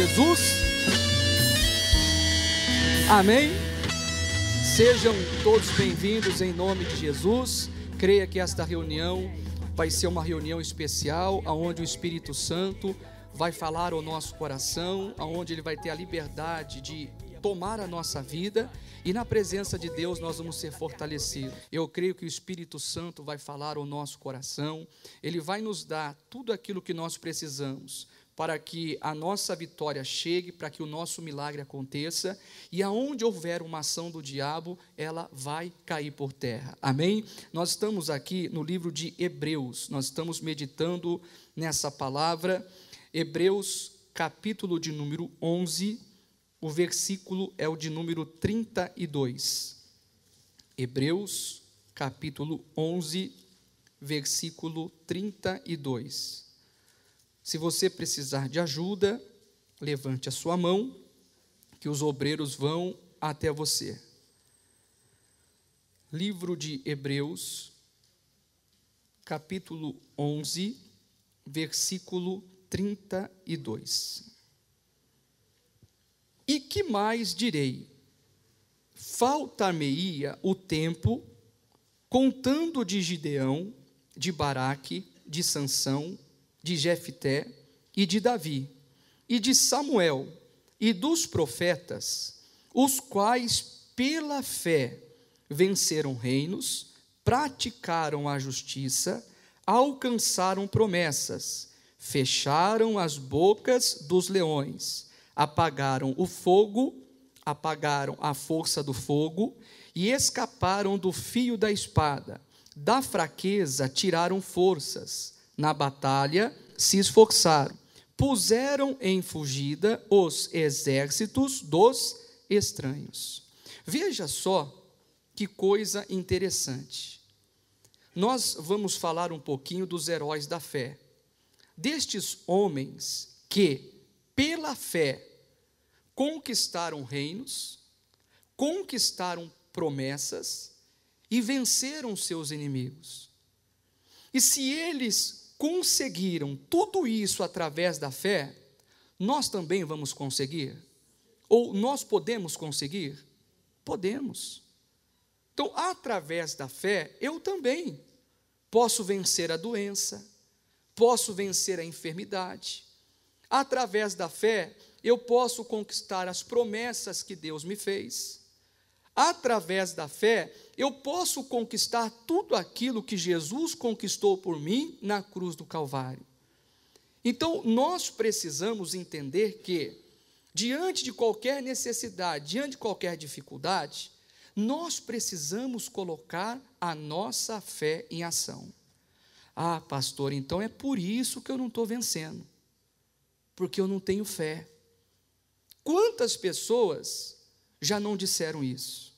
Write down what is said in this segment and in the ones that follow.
Jesus. Amém. Sejam todos bem-vindos em nome de Jesus. Creia que esta reunião vai ser uma reunião especial, onde o Espírito Santo vai falar ao nosso coração, onde ele vai ter a liberdade de tomar a nossa vida e na presença de Deus nós vamos ser fortalecidos. Eu creio que o Espírito Santo vai falar ao nosso coração, ele vai nos dar tudo aquilo que nós precisamos para que a nossa vitória chegue, para que o nosso milagre aconteça, e aonde houver uma ação do diabo, ela vai cair por terra. Amém? Nós estamos aqui no livro de Hebreus, nós estamos meditando nessa palavra, Hebreus, capítulo de número 11, o versículo é o de número 32. Hebreus, capítulo 11, versículo 32. Se você precisar de ajuda, levante a sua mão, que os obreiros vão até você. Livro de Hebreus, capítulo 11, versículo 32. E que mais direi? Faltar-me-ia o tempo, contando de Gideão, de Baraque, de Sansão, de Jefté e de Davi, e de Samuel e dos profetas, os quais pela fé venceram reinos, praticaram a justiça, alcançaram promessas, fecharam as bocas dos leões, apagaram o fogo, apagaram a força do fogo e escaparam do fio da espada. Da fraqueza tiraram forças na batalha se esforçaram, puseram em fugida os exércitos dos estranhos. Veja só que coisa interessante. Nós vamos falar um pouquinho dos heróis da fé, destes homens que, pela fé, conquistaram reinos, conquistaram promessas e venceram seus inimigos. E se eles conseguiram tudo isso através da fé, nós também vamos conseguir? Ou nós podemos conseguir? Podemos. Então, através da fé, eu também posso vencer a doença, posso vencer a enfermidade. Através da fé, eu posso conquistar as promessas que Deus me fez através da fé, eu posso conquistar tudo aquilo que Jesus conquistou por mim na cruz do Calvário. Então, nós precisamos entender que, diante de qualquer necessidade, diante de qualquer dificuldade, nós precisamos colocar a nossa fé em ação. Ah, pastor, então é por isso que eu não estou vencendo, porque eu não tenho fé. Quantas pessoas já não disseram isso?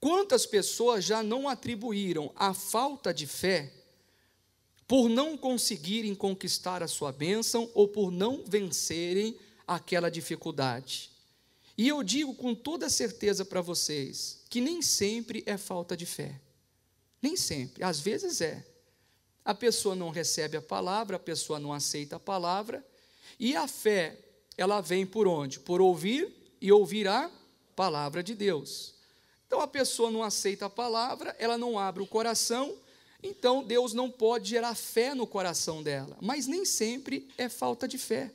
Quantas pessoas já não atribuíram a falta de fé por não conseguirem conquistar a sua bênção ou por não vencerem aquela dificuldade? E eu digo com toda certeza para vocês que nem sempre é falta de fé. Nem sempre, às vezes é. A pessoa não recebe a palavra, a pessoa não aceita a palavra, e a fé, ela vem por onde? Por ouvir e ouvir a palavra de Deus. Então a pessoa não aceita a palavra, ela não abre o coração, então Deus não pode gerar fé no coração dela. Mas nem sempre é falta de fé.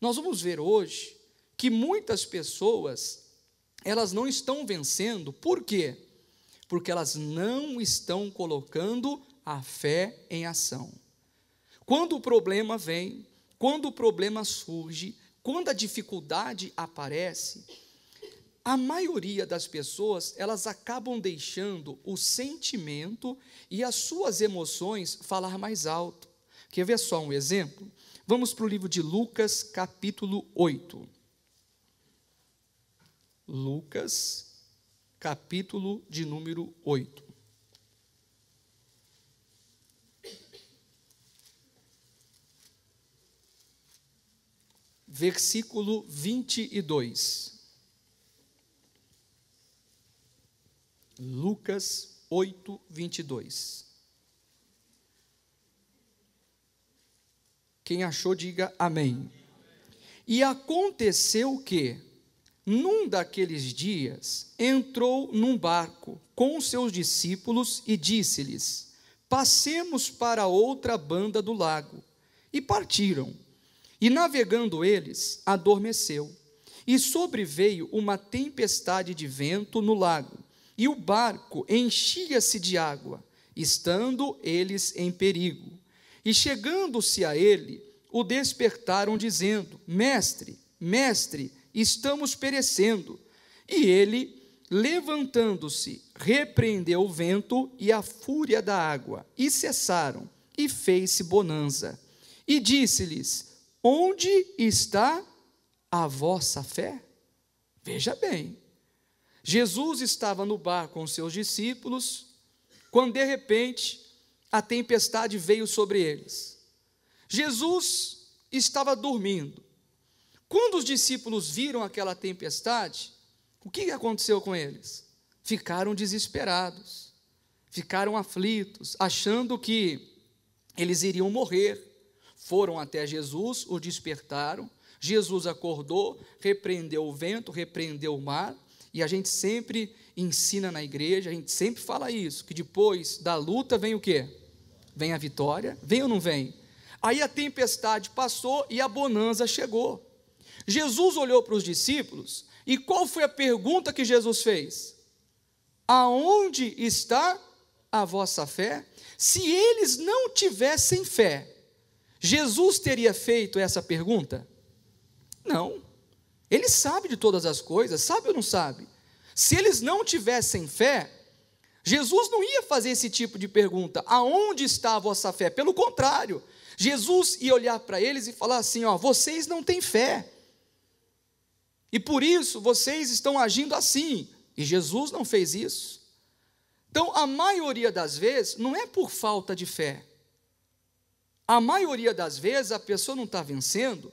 Nós vamos ver hoje que muitas pessoas elas não estão vencendo, por quê? Porque elas não estão colocando a fé em ação. Quando o problema vem, quando o problema surge, quando a dificuldade aparece, a maioria das pessoas, elas acabam deixando o sentimento e as suas emoções falar mais alto. Quer ver só um exemplo? Vamos para o livro de Lucas, capítulo 8. Lucas, capítulo de número 8. Versículo 22. Lucas 8, 22. Quem achou, diga amém. E aconteceu que, num daqueles dias, entrou num barco com os seus discípulos e disse-lhes: Passemos para outra banda do lago. E partiram. E navegando eles, adormeceu. E sobreveio uma tempestade de vento no lago, e o barco enchia-se de água, estando eles em perigo. E chegando-se a ele, o despertaram, dizendo: Mestre, mestre, estamos perecendo. E ele, levantando-se, repreendeu o vento e a fúria da água, e cessaram, e fez-se bonança. E disse-lhes: Onde está a vossa fé? Veja bem, Jesus estava no bar com seus discípulos, quando de repente a tempestade veio sobre eles. Jesus estava dormindo. Quando os discípulos viram aquela tempestade, o que aconteceu com eles? Ficaram desesperados, ficaram aflitos, achando que eles iriam morrer. Foram até Jesus, o despertaram. Jesus acordou, repreendeu o vento, repreendeu o mar, e a gente sempre ensina na igreja, a gente sempre fala isso, que depois da luta vem o quê? Vem a vitória, vem ou não vem? Aí a tempestade passou e a bonança chegou. Jesus olhou para os discípulos e qual foi a pergunta que Jesus fez? Aonde está a vossa fé? Se eles não tivessem fé, Jesus teria feito essa pergunta? Não. Ele sabe de todas as coisas, sabe ou não sabe? Se eles não tivessem fé, Jesus não ia fazer esse tipo de pergunta: aonde está a vossa fé? Pelo contrário, Jesus ia olhar para eles e falar assim: ó, vocês não têm fé. E por isso vocês estão agindo assim. E Jesus não fez isso. Então, a maioria das vezes não é por falta de fé. A maioria das vezes a pessoa não está vencendo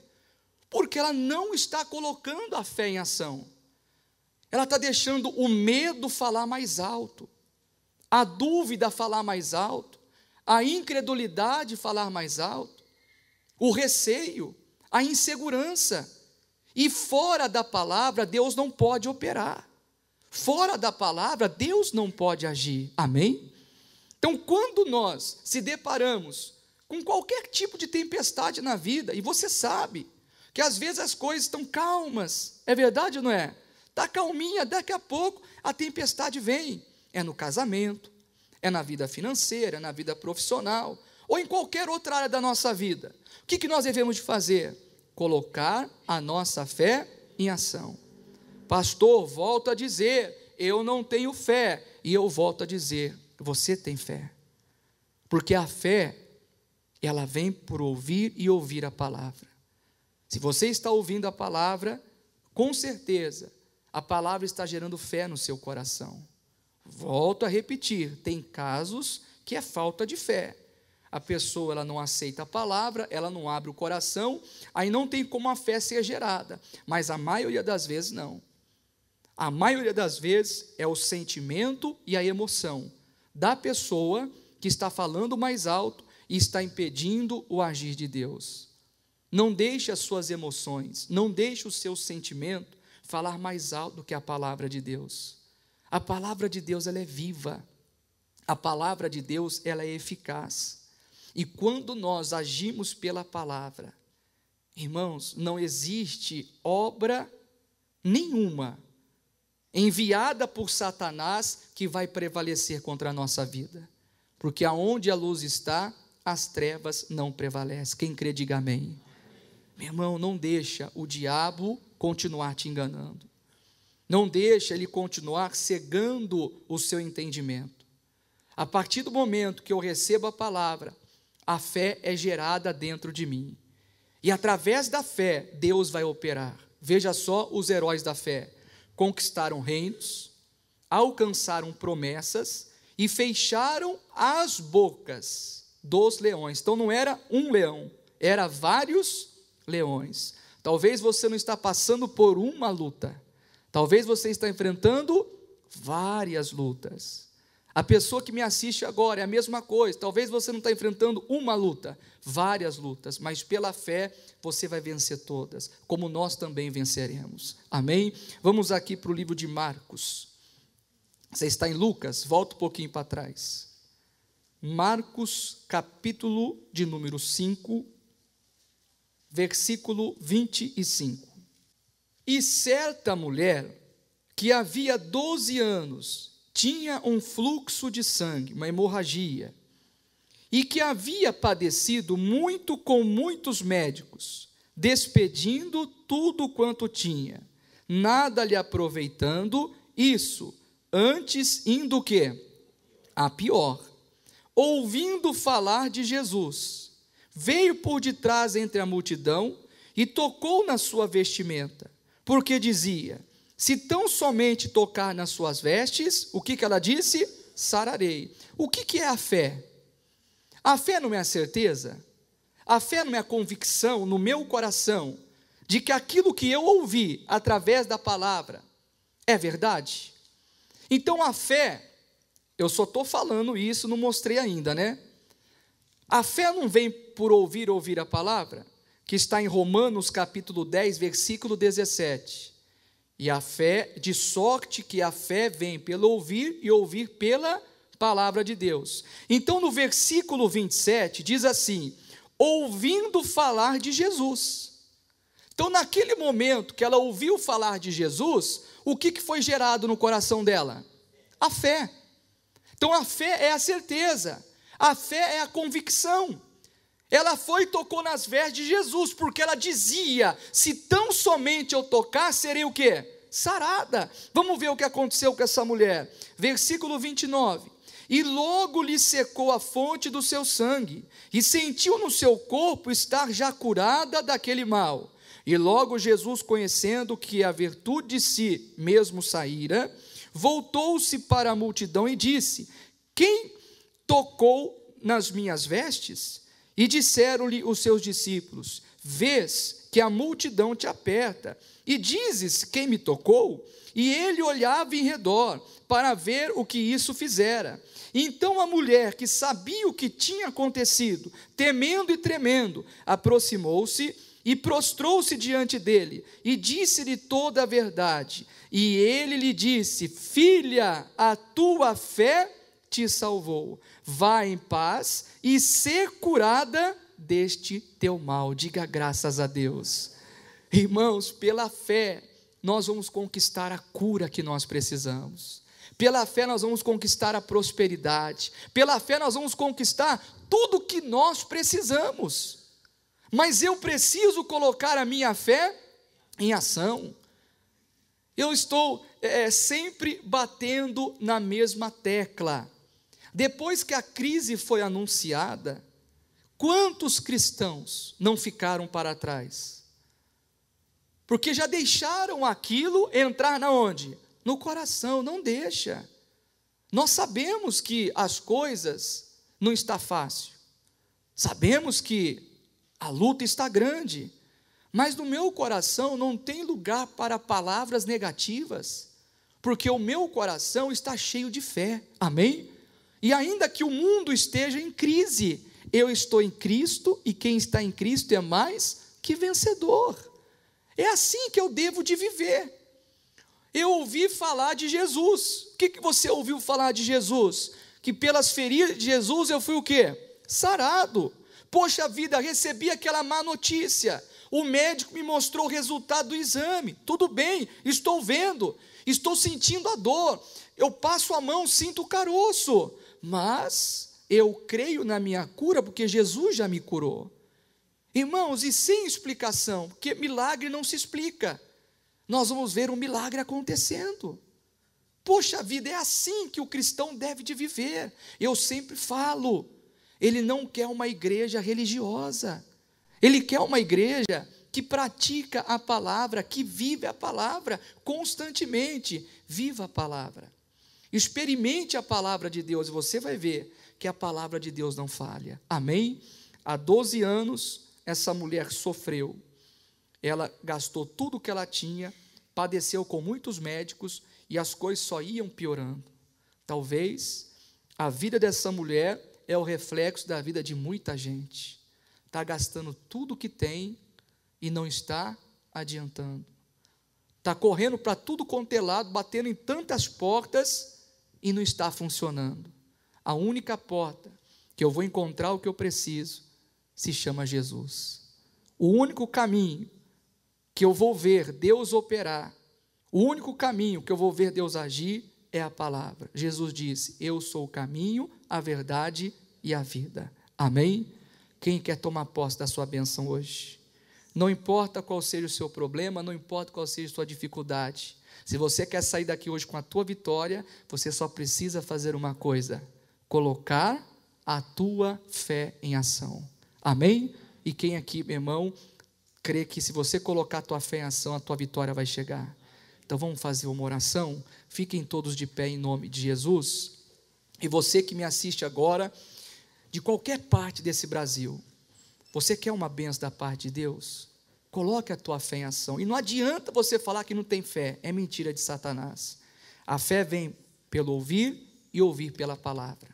porque ela não está colocando a fé em ação. Ela está deixando o medo falar mais alto, a dúvida falar mais alto, a incredulidade falar mais alto, o receio, a insegurança. E fora da palavra, Deus não pode operar. Fora da palavra, Deus não pode agir. Amém? Então, quando nós se deparamos com qualquer tipo de tempestade na vida, e você sabe que às vezes as coisas estão calmas, é verdade ou não é? Está calminha, daqui a pouco a tempestade vem. É no casamento, é na vida financeira, na vida profissional, ou em qualquer outra área da nossa vida. O que, que nós devemos de fazer? Colocar a nossa fé em ação. Pastor, volto a dizer, eu não tenho fé. E eu volto a dizer, você tem fé. Porque a fé, ela vem por ouvir e ouvir a palavra. Se você está ouvindo a palavra, com certeza, a palavra está gerando fé no seu coração. Volto a repetir, tem casos que é falta de fé. A pessoa ela não aceita a palavra, ela não abre o coração, aí não tem como a fé ser gerada. Mas a maioria das vezes não. A maioria das vezes é o sentimento e a emoção da pessoa que está falando mais alto e está impedindo o agir de Deus. Não deixe as suas emoções, não deixe o seu sentimento falar mais alto do que a palavra de Deus. A palavra de Deus ela é viva. A palavra de Deus ela é eficaz. E quando nós agimos pela palavra, irmãos, não existe obra nenhuma enviada por Satanás que vai prevalecer contra a nossa vida. Porque aonde a luz está, as trevas não prevalecem. Quem crê, diga amém. Meu irmão, não deixa o diabo continuar te enganando. Não deixa ele continuar cegando o seu entendimento. A partir do momento que eu recebo a palavra, a fé é gerada dentro de mim. E através da fé, Deus vai operar. Veja só os heróis da fé: conquistaram reinos, alcançaram promessas e fecharam as bocas dos leões. Então não era um leão, era vários leões. Talvez você não está passando por uma luta, Talvez você está enfrentando várias lutas, A pessoa que me assiste agora é a mesma coisa. Talvez você não está enfrentando uma luta, várias lutas, mas pela fé você vai vencer todas, como nós também venceremos. Amém? Vamos aqui para o livro de Marcos. Você está em Lucas? Volta um pouquinho para trás. Marcos, capítulo de número 5, versículo 25. E certa mulher, que havia 12 anos, tinha um fluxo de sangue, uma hemorragia, e que havia padecido muito com muitos médicos, despedindo tudo quanto tinha, nada lhe aproveitando, isso, antes indo o quê? A pior. Ouvindo falar de Jesus, veio por detrás entre a multidão e tocou na sua vestimenta, porque dizia: se tão somente tocar nas suas vestes, o que, que ela disse? Sararei. O que, que é a fé? A fé não é a certeza? A fé não é a convicção no meu coração de que aquilo que eu ouvi através da palavra é verdade? Então a fé, eu só estou falando isso, não mostrei ainda, né? A fé não vem por ouvir ouvir a palavra, que está em Romanos capítulo 10, versículo 17. E a fé, de sorte que a fé vem pelo ouvir e ouvir pela palavra de Deus. Então, no versículo 27, diz assim: ouvindo falar de Jesus. Então, naquele momento que ela ouviu falar de Jesus, o que, que foi gerado no coração dela? A fé. Então, a fé é a certeza, a fé é a convicção. Ela foi e tocou nas vestes de Jesus, porque ela dizia: se tão somente eu tocar, serei o quê? Sarada. Vamos ver o que aconteceu com essa mulher. Versículo 29. E logo lhe secou a fonte do seu sangue, e sentiu no seu corpo estar já curada daquele mal. E logo Jesus, conhecendo que a virtude de si mesmo saíra, voltou-se para a multidão e disse: Quem tocou nas minhas vestes? E disseram-lhe os seus discípulos: Vês que a multidão te aperta, e dizes: Quem me tocou? E ele olhava em redor para ver o que isso fizera. Então a mulher, que sabia o que tinha acontecido, temendo e tremendo, aproximou-se e prostrou-se diante dele e disse-lhe toda a verdade. E ele lhe disse: Filha, a tua fé te salvou. Vá em paz e ser curada deste teu mal. Diga graças a Deus. Irmãos, pela fé, nós vamos conquistar a cura que nós precisamos. Pela fé, nós vamos conquistar a prosperidade. Pela fé, nós vamos conquistar tudo que nós precisamos. Mas eu preciso colocar a minha fé em ação. Eu estou é, sempre batendo na mesma tecla. Depois que a crise foi anunciada, quantos cristãos não ficaram para trás? Porque já deixaram aquilo entrar na onde? No coração, não deixa. Nós sabemos que as coisas não está fácil. Sabemos que a luta está grande, mas no meu coração não tem lugar para palavras negativas, porque o meu coração está cheio de fé. Amém? E ainda que o mundo esteja em crise, eu estou em Cristo e quem está em Cristo é mais que vencedor. É assim que eu devo de viver. Eu ouvi falar de Jesus. O que, que você ouviu falar de Jesus? Que pelas feridas de Jesus eu fui o quê? Sarado. Poxa vida, recebi aquela má notícia. O médico me mostrou o resultado do exame. Tudo bem, estou vendo, estou sentindo a dor. Eu passo a mão, sinto o caroço mas eu creio na minha cura porque Jesus já me curou. Irmãos, e sem explicação, porque milagre não se explica. Nós vamos ver um milagre acontecendo. Poxa vida, é assim que o cristão deve de viver. Eu sempre falo, ele não quer uma igreja religiosa. Ele quer uma igreja que pratica a palavra, que vive a palavra constantemente. Viva a palavra. Experimente a palavra de Deus e você vai ver que a palavra de Deus não falha. Amém? Há 12 anos, essa mulher sofreu. Ela gastou tudo o que ela tinha, padeceu com muitos médicos e as coisas só iam piorando. Talvez A vida dessa mulher é o reflexo da vida de muita gente. Está gastando tudo que tem e não está adiantando. Está correndo para tudo quanto é lado, batendo em tantas portas e não está funcionando. A única porta que eu vou encontrar o que eu preciso se chama Jesus. O único caminho que eu vou ver Deus operar, o único caminho que eu vou ver Deus agir é a palavra. Jesus disse: Eu sou o caminho, a verdade e a vida. Amém? Quem quer tomar posse da sua bênção hoje? Não importa qual seja o seu problema, não importa qual seja a sua dificuldade. Se você quer sair daqui hoje com a tua vitória, você só precisa fazer uma coisa: colocar a tua fé em ação. Amém? E quem aqui, meu irmão, crê que se você colocar a tua fé em ação, a tua vitória vai chegar? Então vamos fazer uma oração. Fiquem todos de pé em nome de Jesus. E você que me assiste agora, de qualquer parte desse Brasil, você quer uma benção da parte de Deus? Coloque a tua fé em ação. E não adianta você falar que não tem fé, é mentira de Satanás. A fé vem pelo ouvir e ouvir pela palavra.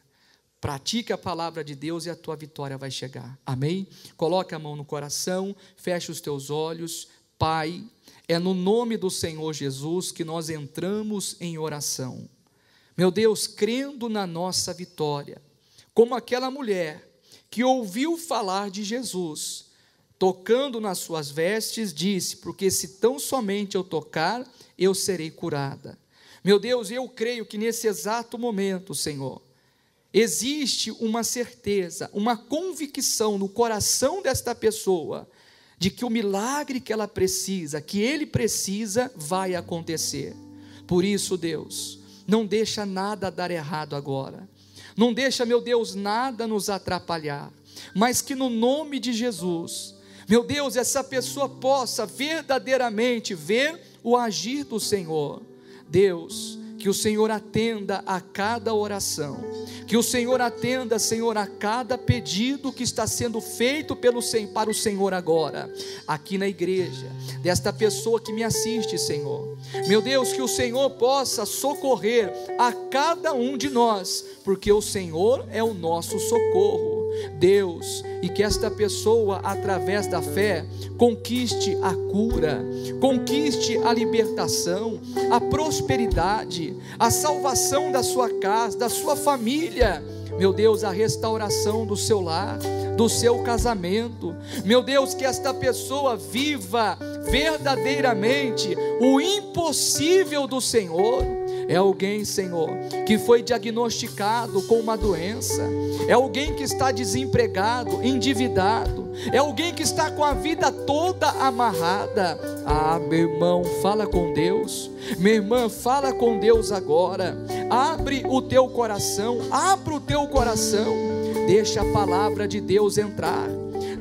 Pratique a palavra de Deus e a tua vitória vai chegar. Amém? Coloque a mão no coração, feche os teus olhos. Pai, é no nome do Senhor Jesus que nós entramos em oração. Meu Deus, crendo na nossa vitória, como aquela mulher que ouviu falar de Jesus, tocando nas suas vestes, disse: Porque se tão somente eu tocar, eu serei curada. Meu Deus, eu creio que nesse exato momento, Senhor, existe uma certeza, uma convicção no coração desta pessoa de que o milagre que ela precisa, que ele precisa, vai acontecer. Por isso, Deus, não deixa nada dar errado agora. Não deixa, meu Deus, nada nos atrapalhar. Mas que no nome de Jesus, meu Deus, essa pessoa possa verdadeiramente ver o agir do Senhor. Deus, que o Senhor atenda a cada oração, que o Senhor atenda, Senhor, a cada pedido que está sendo feito pelo para o Senhor agora, aqui na igreja, desta pessoa que me assiste, Senhor. Meu Deus, que o Senhor possa socorrer a cada um de nós, porque o Senhor é o nosso socorro. Deus, e que esta pessoa, através da fé, conquiste a cura, conquiste a libertação, a prosperidade, a salvação da sua casa, da sua família. Meu Deus, a restauração do seu lar, do seu casamento. Meu Deus, que esta pessoa viva verdadeiramente o impossível do Senhor é alguém, Senhor, que foi diagnosticado com uma doença, é alguém que está desempregado, endividado, é alguém que está com a vida toda amarrada. Ah, meu irmão, fala com Deus, minha irmã, fala com Deus agora, abre o teu coração, abre o teu coração, deixa a palavra de Deus entrar,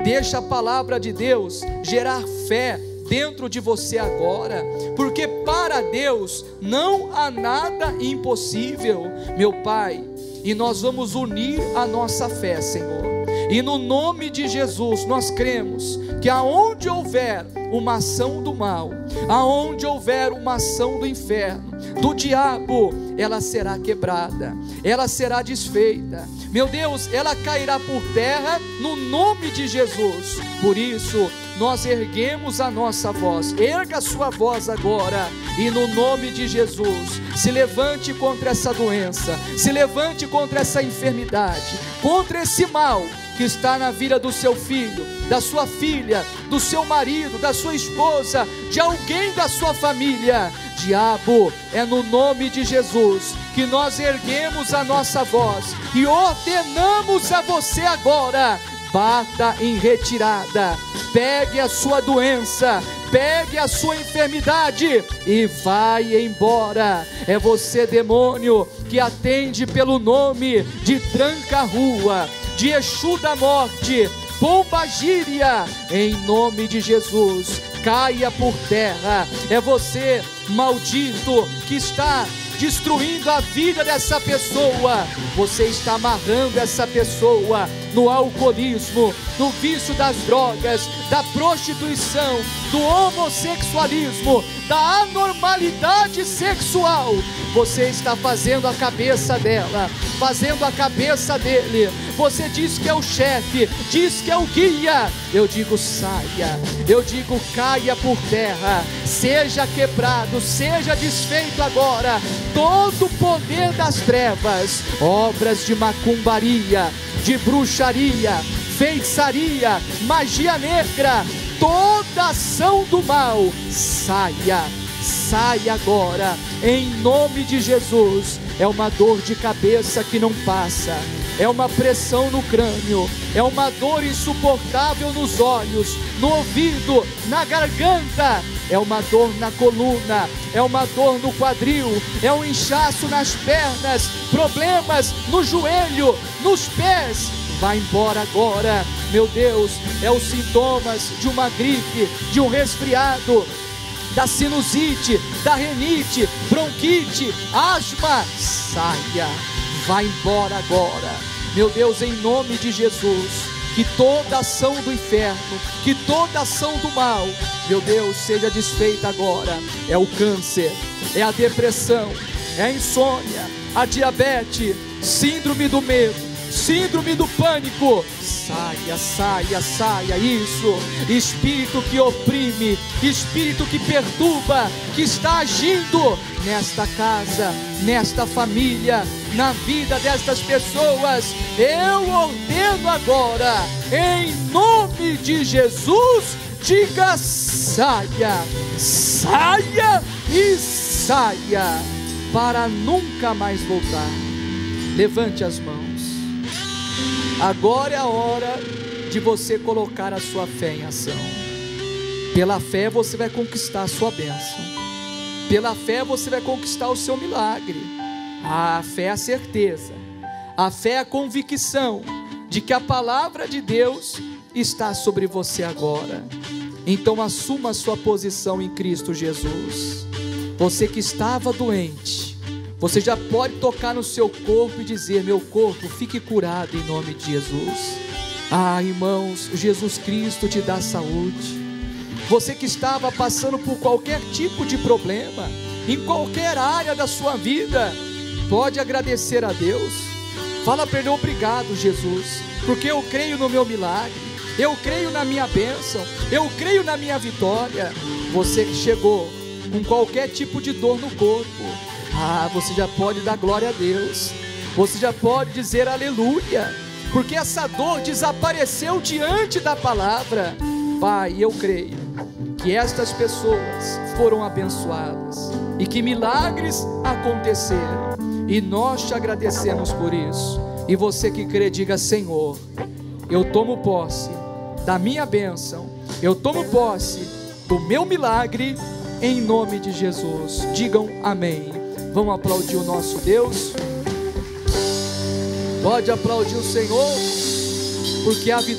deixa a palavra de Deus gerar fé dentro de você agora, porque para Deus não há nada impossível, meu Pai, e nós vamos unir a nossa fé, Senhor. E no nome de Jesus nós cremos que aonde houver uma ação do mal, aonde houver uma ação do inferno, do diabo, ela será quebrada, ela será desfeita. Meu Deus, ela cairá por terra no nome de Jesus. Por isso, nós erguemos a nossa voz. Erga a sua voz agora e no nome de Jesus, se levante contra essa doença, se levante contra essa enfermidade, contra esse mal que está na vida do seu filho, da sua filha, do seu marido, da sua esposa, de alguém da sua família. Diabo, é no nome de Jesus que nós erguemos a nossa voz e ordenamos a você agora bata em retirada, pegue a sua doença, pegue a sua enfermidade e vai embora. É você, demônio, que atende pelo nome de tranca-rua, de Exu da morte, pomba gíria, em nome de Jesus, caia por terra. É você, maldito, que está destruindo a vida dessa pessoa. Você está amarrando essa pessoa no alcoolismo, no vício das drogas, da prostituição, do homossexualismo, da anormalidade sexual. Você está fazendo a cabeça dela, fazendo a cabeça dele. Você diz que é o chefe, diz que é o guia. Eu digo saia, eu digo caia por terra, seja quebrado, seja desfeito agora todo o poder das trevas, obras de macumbaria, de bruxaria, feitiçaria, magia negra, toda ação do mal, saia, saia agora, em nome de Jesus. É uma dor de cabeça que não passa, é uma pressão no crânio, é uma dor insuportável nos olhos, no ouvido, na garganta, é uma dor na coluna, é uma dor no quadril, é um inchaço nas pernas, problemas no joelho, nos pés. Vai embora agora, meu Deus, é os sintomas de uma gripe, de um resfriado, da sinusite, da renite, bronquite, asma, saia, vai embora agora, meu Deus, em nome de Jesus. Que toda ação do inferno, que toda ação do mal, meu Deus, seja desfeita agora. É o câncer, é a depressão, é a insônia, a diabetes, síndrome do medo, síndrome do pânico. Saia, saia, saia, isso. Espírito que oprime, espírito que perturba, que está agindo nesta casa, nesta família, na vida destas pessoas. Eu ordeno agora, em nome de Jesus, diga saia, saia e saia, para nunca mais voltar. Levante as mãos. Agora é a hora de você colocar a sua fé em ação. Pela fé você vai conquistar a sua bênção. Pela fé você vai conquistar o seu milagre. A fé é a certeza. A fé é a convicção de que a palavra de Deus está sobre você agora. Então assuma a sua posição em Cristo Jesus. Você que estava doente, você já pode tocar no seu corpo e dizer: Meu corpo, fique curado em nome de Jesus. Ah, irmãos, Jesus Cristo te dá saúde. Você que estava passando por qualquer tipo de problema, em qualquer área da sua vida, pode agradecer a Deus. Fala para Ele: Obrigado, Jesus, porque eu creio no meu milagre, eu creio na minha bênção, eu creio na minha vitória. Você que chegou com qualquer tipo de dor no corpo, ah, você já pode dar glória a Deus. Você já pode dizer aleluia. Porque essa dor desapareceu diante da palavra. Pai, eu creio que estas pessoas foram abençoadas e que milagres aconteceram. E nós te agradecemos por isso. E você que crê, diga: Senhor, eu tomo posse da minha bênção, eu tomo posse do meu milagre, em nome de Jesus. Digam amém. Vamos aplaudir o nosso Deus. Pode aplaudir o Senhor, porque a vitória